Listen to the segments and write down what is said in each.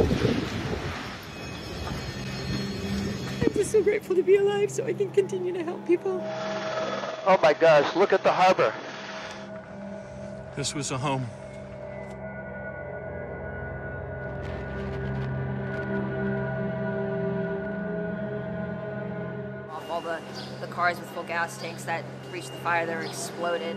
I'm just so grateful to be alive so I can continue to help people. Oh my gosh, look at the harbor. This was a home. All the, the cars with full gas tanks that reached the fire, they were exploded.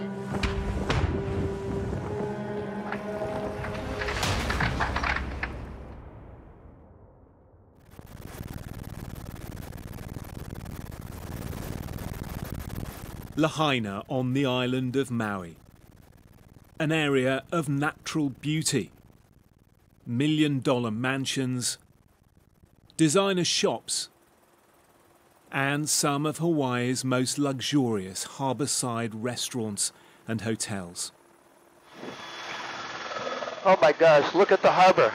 Lahaina on the island of Maui. An area of natural beauty. Million dollar mansions, designer shops, and some of Hawaii's most luxurious harborside restaurants and hotels. Oh my gosh, look at the harbor.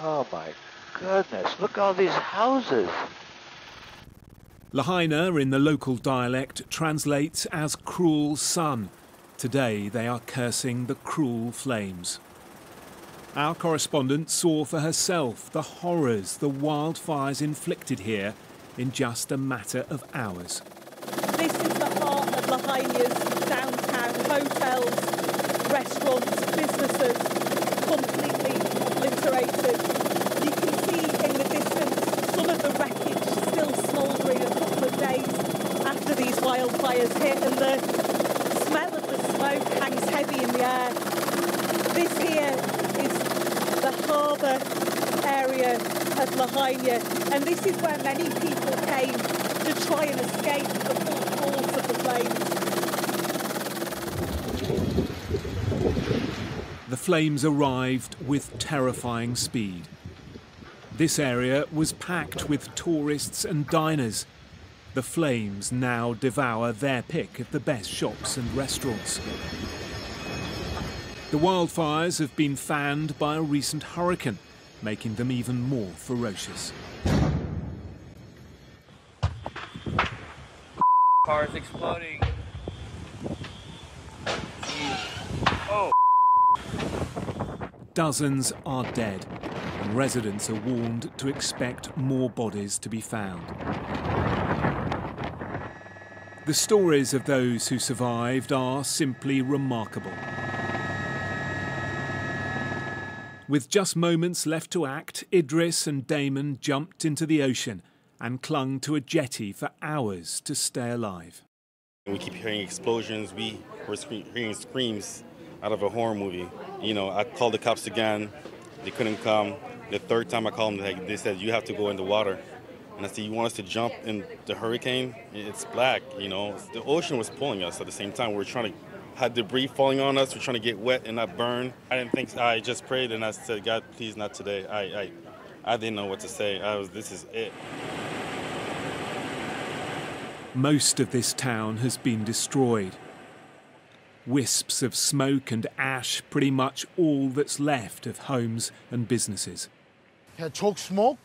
Oh my goodness, look at all these houses. Lahaina, in the local dialect, translates as cruel sun. Today they are cursing the cruel flames. Our correspondent saw for herself the horrors the wildfires inflicted here in just a matter of hours. This is the heart of Lahaina's downtown hotels, restaurants, businesses, completely obliterated. You can see in the distance some of the wreckage still smouldering a couple of days after wildfires hit, and the smell of the smoke hangs heavy in the air. This here is the harbour area of Lahaina, and this is where many people came to try and escape the full force of the flames. The flames arrived with terrifying speed. This area was packed with tourists and diners. The flames now devour their pick of the best shops and restaurants. The wildfires have been fanned by a recent hurricane, making them even more ferocious. Cars exploding. Oh. Dozens are dead, and residents are warned to expect more bodies to be found. The stories of those who survived are simply remarkable. With just moments left to act, Idris and Damon jumped into the ocean and clung to a jetty for hours to stay alive. We keep hearing explosions. We were scre- hearing screams out of a horror movie. You know, I called the cops again. They couldn't come. The third time I called them, they- they said, you have to go in the water. And I said, you want us to jump in the hurricane? It's black, you know. The ocean was pulling us at the same time. We were trying to, had debris falling on us. We're trying to get wet and not burn. I didn't think, I just prayed and I said, God, please not today. I, I, I didn't know what to say. I was, this is it. Most of this town has been destroyed. Wisps of smoke and ash, pretty much all that's left of homes and businesses. Yeah, choke smoke,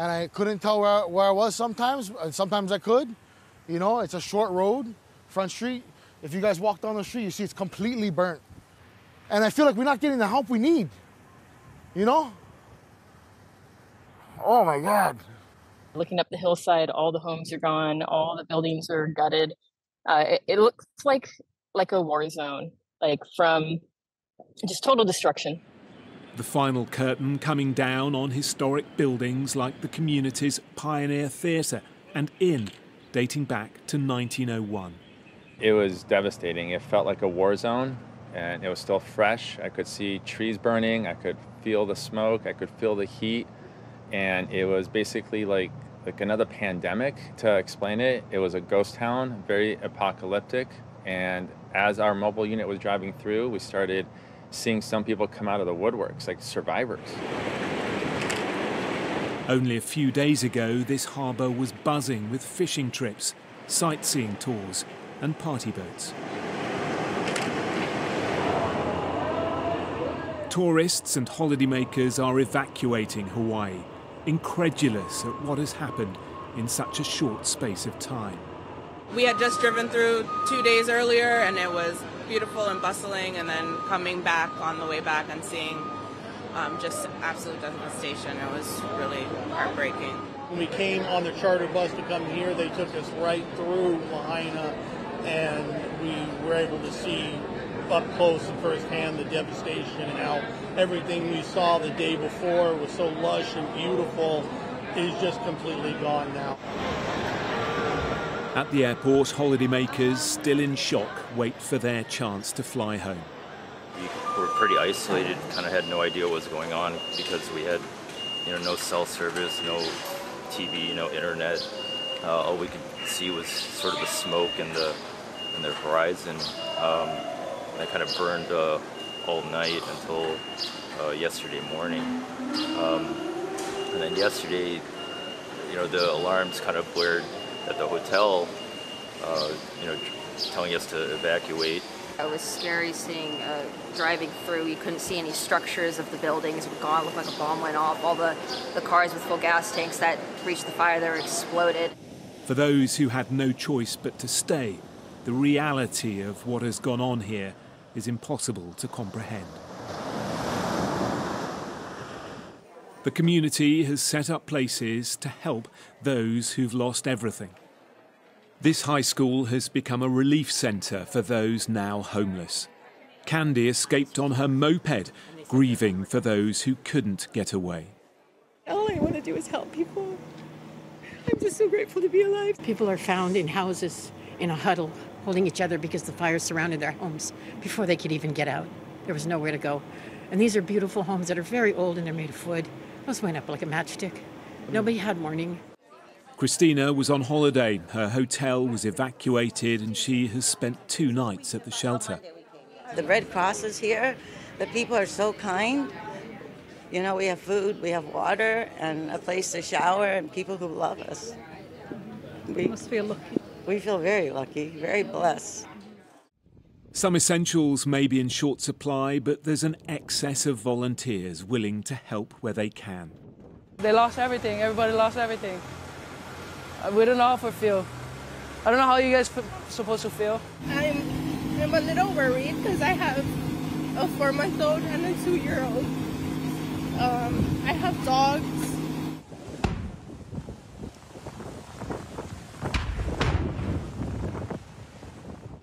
and I couldn't tell where, where I was sometimes, and sometimes I could. You know, it's a short road, front street. If you guys walk down the street, you see it's completely burnt. And I feel like we're not getting the help we need. You know? Oh my God. Looking up the hillside, all the homes are gone, all the buildings are gutted. Uh, it, it looks like like a war zone, like from just total destruction. The final curtain coming down on historic buildings like the community's Pioneer Theatre and Inn, dating back to 1901. It was devastating. It felt like a war zone, and it was still fresh. I could see trees burning, I could feel the smoke, I could feel the heat, and it was basically like like another pandemic. To explain it, it was a ghost town, very apocalyptic. And as our mobile unit was driving through, we started seeing some people come out of the woodworks, like survivors. Only a few days ago, this harbour was buzzing with fishing trips, sightseeing tours, and party boats. Tourists and holidaymakers are evacuating Hawaii, incredulous at what has happened in such a short space of time. We had just driven through two days earlier and it was beautiful and bustling, and then coming back on the way back and seeing um, just absolute devastation. It was really heartbreaking. When we came on the charter bus to come here, they took us right through Lahaina, and we were able to see up close and firsthand the devastation and how everything we saw the day before was so lush and beautiful is just completely gone now. At the airport, holidaymakers, still in shock, wait for their chance to fly home. We were pretty isolated, kind of had no idea what was going on because we had, you know, no cell service, no TV, no internet. Uh, all we could see was sort of the smoke and the and the horizon. Um, that kind of burned uh, all night until uh, yesterday morning. Um, and then yesterday, you know, the alarms kind of blared at the hotel, uh, you know, telling us to evacuate. It was scary seeing, uh, driving through, you couldn't see any structures of the buildings were gone, it looked like a bomb went off. All the, the cars with full gas tanks that reached the fire there exploded. For those who had no choice but to stay, the reality of what has gone on here is impossible to comprehend. The community has set up places to help those who've lost everything. This high school has become a relief centre for those now homeless. Candy escaped on her moped, grieving for those who couldn't get away. All I want to do is help people. I'm just so grateful to be alive. People are found in houses in a huddle, holding each other because the fire surrounded their homes before they could even get out. There was nowhere to go. And these are beautiful homes that are very old and they're made of wood. Those went up like a matchstick. Nobody had warning. Christina was on holiday. Her hotel was evacuated and she has spent two nights at the shelter. The Red Cross is here. The people are so kind. You know, we have food, we have water, and a place to shower, and people who love us. We must feel lucky. We feel very lucky, very blessed. Some essentials may be in short supply, but there's an excess of volunteers willing to help where they can. They lost everything. Everybody lost everything. Uh, we don't know how to feel. I don't know how you guys are supposed to feel. I'm, I'm a little worried because I have a four-month-old and a two-year-old. Um, I have dogs.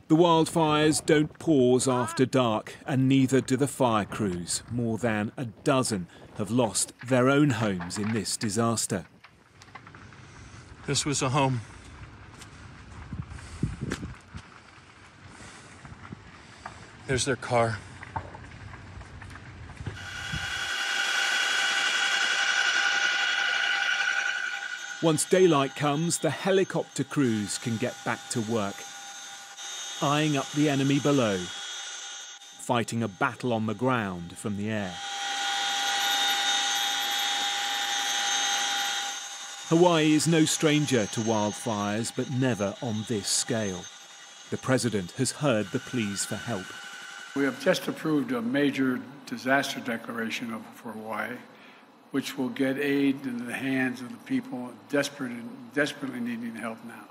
The wildfires don't pause after dark, and neither do the fire crews. More than a dozen have lost their own homes in this disaster. This was a home. There's their car. Once daylight comes, the helicopter crews can get back to work, eyeing up the enemy below, fighting a battle on the ground from the air. Hawaii is no stranger to wildfires, but never on this scale. The president has heard the pleas for help. We have just approved a major disaster declaration for Hawaii, which will get aid in the hands of the people desperate desperately needing help now.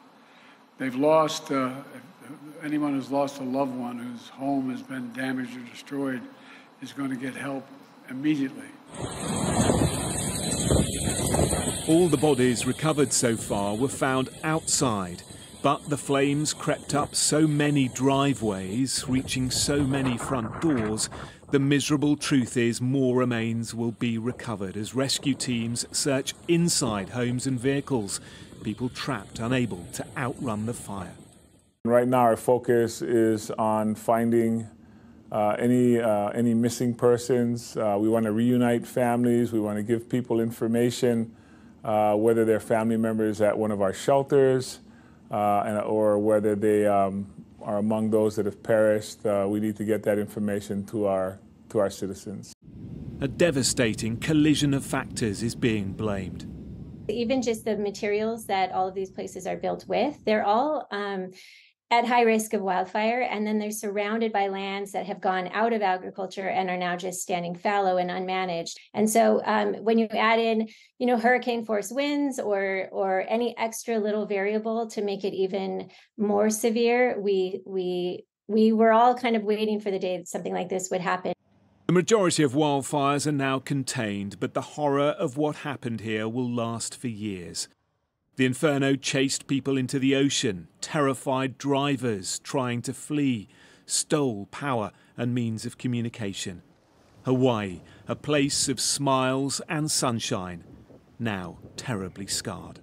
They've lost, uh, anyone who's lost a loved one whose home has been damaged or destroyed is going to get help immediately. All the bodies recovered so far were found outside, but the flames crept up so many driveways, reaching so many front doors, the miserable truth is more remains will be recovered as rescue teams search inside homes and vehicles, people trapped unable to outrun the fire. Right now our focus is on finding uh, any, uh, any missing persons. Uh, we want to reunite families. We want to give people information, uh, whether they're family members at one of our shelters uh, and, or whether they um, are among those that have perished. Uh, we need to get that information to our, to our citizens. A devastating collision of factors is being blamed. Even just the materials that all of these places are built with, they're all um, at high risk of wildfire and then they're surrounded by lands that have gone out of agriculture and are now just standing fallow and unmanaged and so um, when you add in you know hurricane force winds or or any extra little variable to make it even more severe we we we were all kind of waiting for the day that something like this would happen. The majority of wildfires are now contained, but the horror of what happened here will last for years. The inferno chased people into the ocean, terrified drivers trying to flee, stole power and means of communication. Hawaii, a place of smiles and sunshine, now terribly scarred.